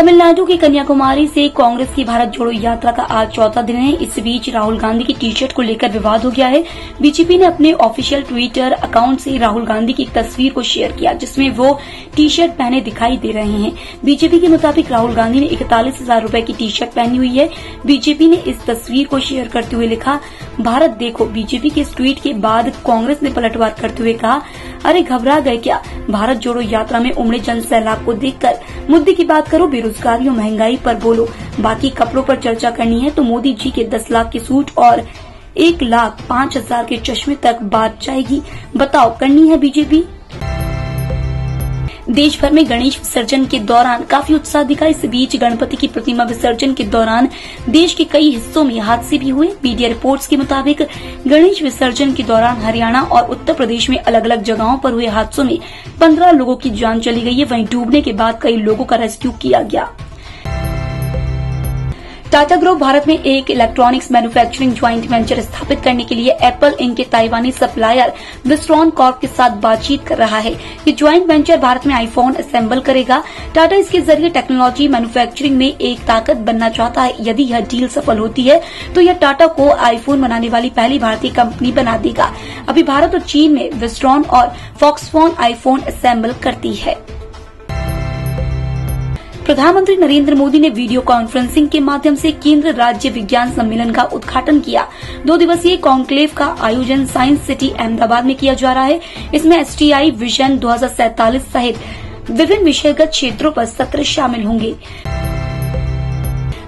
तमिलनाडु के कन्याकुमारी से कांग्रेस की भारत जोड़ो यात्रा का आज चौथा दिन है। इस बीच राहुल गांधी की टी शर्ट को लेकर विवाद हो गया है। बीजेपी ने अपने ऑफिशियल ट्विटर अकाउंट से राहुल गांधी की तस्वीर को शेयर किया, जिसमें वो टी शर्ट पहने दिखाई दे रहे हैं। बीजेपी के मुताबिक राहुल गांधी ने इकतालीस हज़ार रूपए की टी शर्ट पहनी हुई है। बीजेपी ने इस तस्वीर को शेयर करते हुए लिखा, भारत देखो, बीजेपी के इस ट्वीट के बाद कांग्रेस ने पलटवार करते हुए कहा अरे घबरा गए क्या? भारत जोड़ो यात्रा में उमड़े जन सैलाब को देखकर। मुद्दे की बात करो बेरोजगारी और महँगाई पर बोलो। बाकी कपड़ों पर चर्चा करनी है तो मोदी जी के दस लाख के सूट और एक लाख पाँच हज़ार के चश्मे तक बात जाएगी। बताओ, करनी है बीजेपी? देश भर में गणेश विसर्जन के दौरान काफ़ी उत्साह दिखा। इस बीच गणपति की प्रतिमा विसर्जन के दौरान देश के कई हिस्सों में हादसे भी हुए। मीडिया रिपोर्ट्स के मुताबिक गणेश विसर्जन के दौरान हरियाणा और उत्तर प्रदेश में अलग अलग जगहों पर हुए हादसों में पंद्रह लोगों की जान चली गई है। वहीं डूबने के बाद कई लोगों का रेस्क्यू किया गया। टाटा ग्रुप भारत में एक इलेक्ट्रॉनिक्स मैन्युफैक्चरिंग ज्वाइंट वेंचर स्थापित करने के लिए एप्पल इंक के ताइवानी सप्लायर विस्ट्रॉन कॉर्प के साथ बातचीत कर रहा है। ये ज्वाइंट वेंचर भारत में आईफोन असेंबल करेगा। टाटा इसके ज़रिए टेक्नोलॉजी मैन्युफैक्चरिंग में एक ताकत बनना चाहता है। यदि यह डील सफल होती है तो यह टाटा को आईफोन बनाने वाली पहली भारतीय कंपनी बना देगा। अभी भारत और चीन में विस्ट्रॉन और फॉक्सफोन आईफोन असेंबल करती है। प्रधानमंत्री नरेंद्र मोदी ने वीडियो कॉन्फ्रेंसिंग के माध्यम से केंद्र राज्य विज्ञान सम्मेलन का उद्घाटन किया। दो दिवसीय कॉन्क्लेव का आयोजन साइंस सिटी अहमदाबाद में किया जा रहा है। इसमें एसटीआई विजन दो हज़ार सैंतालीस सहित विभिन्न विषयगत क्षेत्रों पर सत्र शामिल होंगे।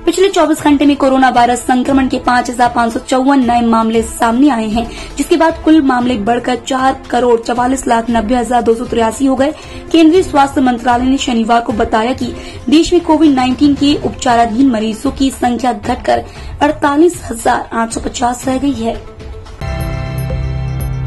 पिछले 24 घंटे में कोरोना वायरस संक्रमण के पाँच नए मामले सामने आए हैं, जिसके बाद कुल मामले बढ़कर चार करोड़ चवालीस लाख नब्बे हज़ार दो सौ तिरासी हो गए। केंद्रीय स्वास्थ्य मंत्रालय ने शनिवार को बताया कि देश में कोविड 19 के उपचाराधीन मरीजों की संख्या घटकर अड़तालीस हज़ार आठ सौ पचास रह गई है।